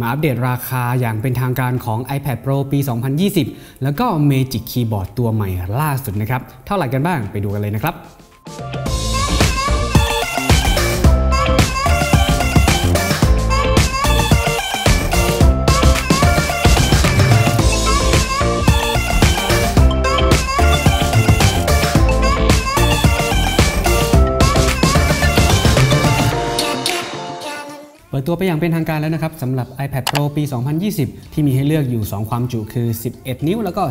มาอัปเดตราคาอย่างเป็นทางการของ iPad Pro ปี 2020 แล้วก็ Magic Keyboard ตัวใหม่ล่าสุดนะครับ เท่าไหร่กันบ้างไปดูกันเลยนะครับ ปิดตัวไปอย่างเป็นทางการแล้วนะครับสำหรับ iPad Pro ปี 2020 ที่มีให้เลือกอยู่ 2 ความจุคือ 11 นิ้วแล้วก็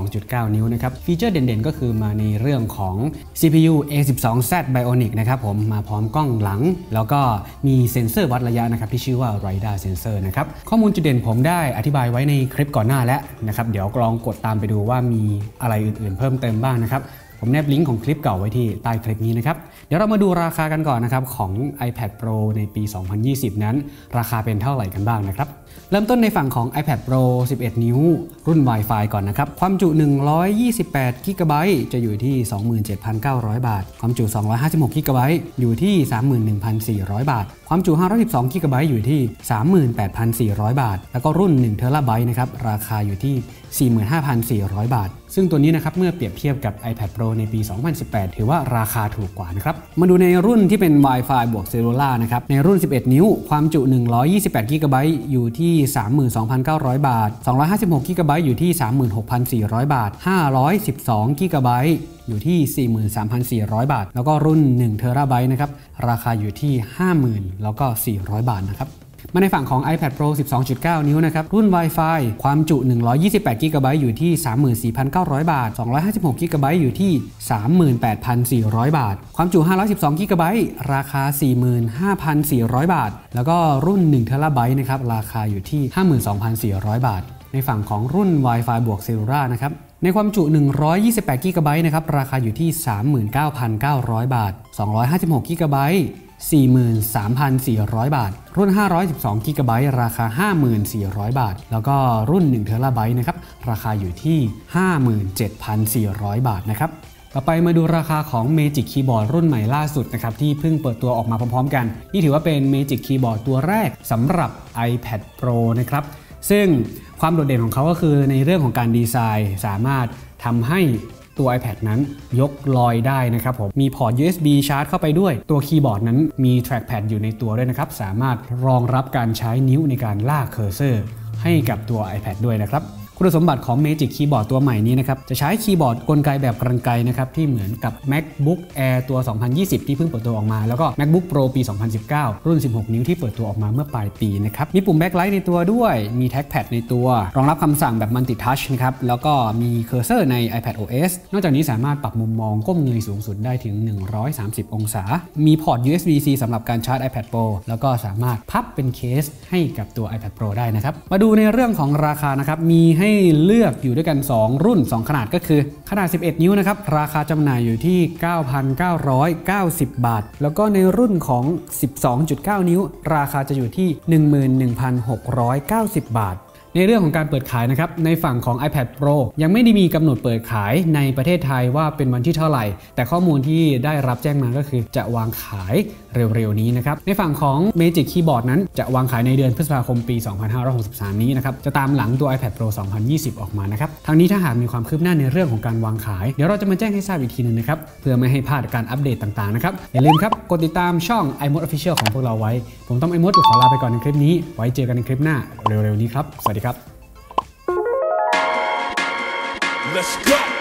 12.9 นิ้วนะครับ ฟีเจอร์เด่นๆ ก็คือมาในเรื่องของ CPU A12Z Bionic นะครับผมมาพร้อมกล้องหลัง แล้วก็มีเซ็นเซอร์วัดระยะนะครับที่ชื่อว่า Radar Sensor นะครับ ข้อมูลจุดเด่นผมได้อธิบายไว้ในคลิปก่อนหน้าแล้วนะครับ เดี๋ยวลองกดตามไปดูว่ามีอะไรอื่นๆ เพิ่มเติมบ้างนะครับ ผมแนบลิงก์ของคลิปเก่าไว้ที่ใต้คลิปนี้นะครับ เดี๋ยวเรามาดูราคากันก่อนนะครับ ของ iPad Pro ในปี 2020 นั้น ราคาเป็นเท่าไหร่กันบ้างนะครับ เริ่มต้นในฝั่งของ iPad Pro 11 นิ้ว รุ่น Wi-Fi ก่อนนะครับ ความจุ 128 g b จะอยู่ที่ 27,900 บาท ความจุ 256 g b อยู่ที่ 31,400 บาท ความจุ 512 g b อยู่ที่ 38,400 บาท แล้วก็รุ่น1 t b นะครับ ราคาอยู่ที่ 45,400 บาท ซึ่งตัวนี้นะครับ เมื่อเปรียบเทียบกับ iPad Pro ในปี 2018 ถือว่าราคาถูกกว่านะครับ มาดูในรุ่นที่เป็น Wi-Fi บวก Cellular นะครับ ในรุ่น 11 นิ้ว ความจุ 128 g b อยู่ที่ 32,900 บาท 256 g b อยู่ที่ 36,400 บาท 512 g b อยู่ที่ 43,400 บาทแล้วก็รุ่น1 t b นะครับ ราคาอยู่ที่ 50,000 แล้วก็ 400 บาทนะครับ มาในฝั่งของ iPad Pro 12.9 นิ้วนะครับ รุ่น Wi-Fi ความจุ 128 g b อยู่ที่ 34,900 บาท 256 g b อยู่ที่ 38,400 บาท ความจุ 512 g b ราคา 45,400 บาท แล้วก็รุ่น1 t b นะครับ ราคาอยู่ที่ 52,400 บาท ในฝั่งของรุ่น Wi-Fi บวก Cellular นะครับในความจุ 128 g b นะครับ ราคาอยู่ที่ 39,900 บาท 256 g b 43,400 บาท รุ่น 512 GB ราคา 54,000 บาท แล้วก็รุ่น1 TB นะครับ ราคาอยู่ที่ 57,400 บาทนะครับ ต่อไปมาดูราคาของ Magic Keyboard รุ่นใหม่ล่าสุดนะครับ ที่เพิ่งเปิดตัวออกมาพร้อมๆกัน นี่ถือว่าเป็น Magic Keyboard ตัวแรกสำหรับ iPad Pro นะครับ ซึ่งความโดดเด่นของเขาก็คือในเรื่องของการดีไซน์สามารถทำให้ ตัว iPad นั้นยกลอยได้นะครับผมมีพอร์ต USB ชาร์จเข้าไปด้วย ตัวคีย์บอร์ดนั้นมี trackpad อยู่ในตัวด้วยนะครับ สามารถรองรับการใช้นิ้วในการลาก cursor ให้กับตัว iPad ด้วยนะครับ คุณสมบัติของ Magic Keyboard ตัวใหม่นี้นะครับ จะใช้คีย์บอร์ดกลไกแบบกรรไกนะครับ ที่เหมือนกับ MacBook Air ตัว 2020 ที่เพิ่งเปิดตัวออกมา แล้วก็ MacBook Pro ปี 2019 รุ่น 16 นิ้วที่เปิดตัวออกมาเมื่อปลายปีนะครับ มีปุ่ม Backlight ในตัวด้วย มี Trackpad ในตัว รองรับคำสั่งแบบ Multi Touch นะครับ แล้วก็มี cursor ใน iPad OS นอกจากนี้สามารถปรับมุมมองก้มเงยสูงสุดได้ถึง 130 องศา มีพอร์ต USB-C สำหรับการชาร์จ iPad Pro แล้วก็สามารถพับเป็นเคสให้กับตัว iPad Pro ได้นะครับ มาดูในเรื่องของราคานะครับ มีให้เลือกอยู่ด้วยกัน 2 รุ่น 2 ขนาดก็คือ ขนาด 11 นิ้วนะครับ ราคาจำหน่ายอยู่ที่ 9,990 บาท แล้วก็ในรุ่นของ 12.9 นิ้ว ราคาจะอยู่ที่ 11,690 บาท ในเรื่องของการเปิดขายนะครับในฝั่งของ iPad Pro ยังไม่ได้มีกำหนดเปิดขายในประเทศไทยว่าเป็นวันที่เท่าไหร่ แต่ข้อมูลที่ได้รับแจ้งมาก็คือจะวางขายเร็วๆนี้นะครับในฝั่งของ Magic Keyboard นั้นจะวางขายในเดือนพฤษภาคมปี 2563 นี้นะครับจะตามหลังตัว iPad Pro 2020 ออกมานะครับทางนี้ถ้าหากมีความคืบหน้าในเรื่องของการวางขาย เดี๋ยวเราจะมาแจ้งให้ทราบอีกทีนึงนะครับเพื่อไม่ให้พลาดการอัปเดตต่างๆนะครับอย่าลืมครับกดติดตามช่อง iMode Official ของพวกเราไว้ ผมต้อง iMode ขอลาไปก่อนในคลิปนี้ ไว้เจอกันในคลิปหน้าเร็วๆนี้ครับสวัสดีครับ Let's go.